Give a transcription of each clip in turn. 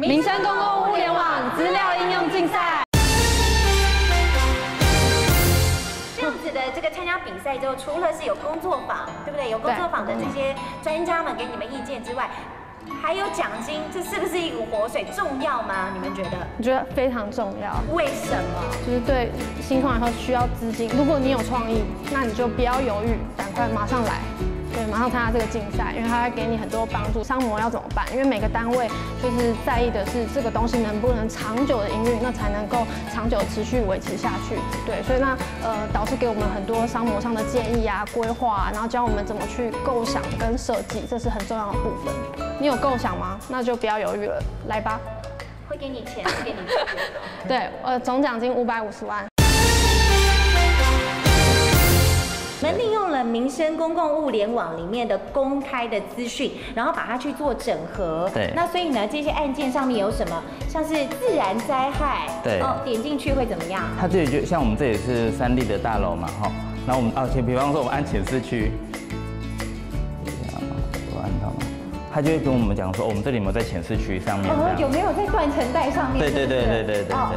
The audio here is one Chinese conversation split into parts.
民生公共物联网资料应用竞赛。这样子的这个参加比赛之后，除了是有工作坊，对不对？有工作坊的这些专家们给你们意见之外，还有奖金，这是不是一股活水？重要吗？你们觉得？我觉得非常重要，为什么？就是对新创来说需要资金。如果你有创意，那你就不要犹豫，赶快马上来。对，马上参加这个竞赛，因为它会给你很多帮助。商模要怎么办？因为每个单位就是在意的是这个东西能不能长久的营运，那才能够长久持续维持下去。对，所以那呃导师给我们很多商模上的建议啊、规划啊，然后教我们怎么去构想跟设计，这是很重要的部分。你有构想吗？那就不要犹豫了，来吧。会给你钱，会给你资源的。对，呃，总奖金五百五十万。公共物联网里面的公开的资讯，然后把它去做整合。对。那所以呢，这些案件上面有什么，像是自然灾害，对。哦，点进去会怎么样？它这里就像我们这里是三立的大楼嘛，哈，那我们啊，且比方说我们按浅示区，我按到吗？它就会跟我们讲说，我们这里有没有在浅示区上面哦，有没有在断层带上面？对对对对对对哦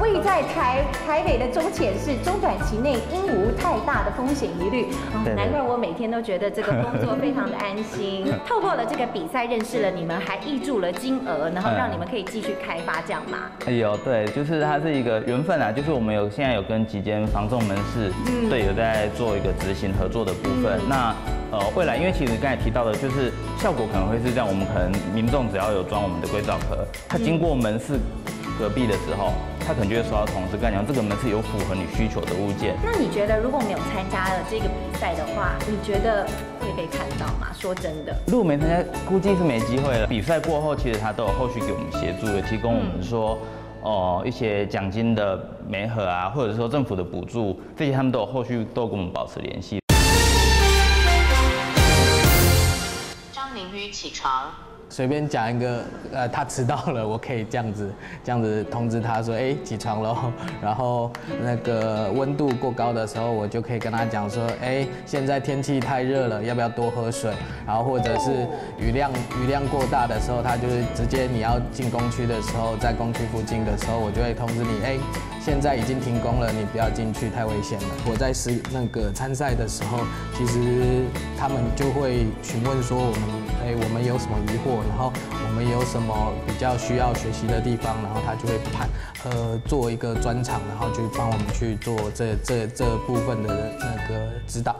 对。位在台台北的中潜市，中短期内应无太大的风险疑虑。难怪我每天都觉得这个工作非常的安心。透过了这个比赛认识了你们，还挹注了金额，然后让你们可以继续开发，这样吗？哎呦，对，就是它是一个缘分啊，就是我们有现在有跟几间防重门市，嗯对，有在做一个执行合作的部分。那呃，未来因为其实刚才提到的，就是效果可能会是这样，我们可能民众只要有装我们的硅藻壳，它经过门市隔壁的时候，他可能就会收到通知，跟你讲这个门是有符合你需求的物件。那你觉得，如果没有参加了这个比赛的话，你觉得会被看到吗？说真的，如果没参加，估计是没机会了。比赛过后，其实他都有后续给我们协助，有提供我们说，哦、一些奖金的媒合啊，或者说政府的补助，这些他们都有后续都跟我们保持联系。张凌宇起床。随便讲一个，呃，他迟到了，我可以这样子，这样子通知他说，哎，起床喽。然后那个温度过高的时候，我就可以跟他讲说，哎，现在天气太热了，要不要多喝水？然后或者是雨量雨量过大的时候，他就是直接你要进工区的时候，在工区附近的时候，我就会通知你，哎，现在已经停工了，你不要进去，太危险了。我在是那个参赛的时候，其实他们就会询问说我们，哎，我们有什么疑惑，然后我们有什么比较需要学习的地方，然后他就会判，呃，做一个专场，然后去帮我们去做这这这部分的那个指导。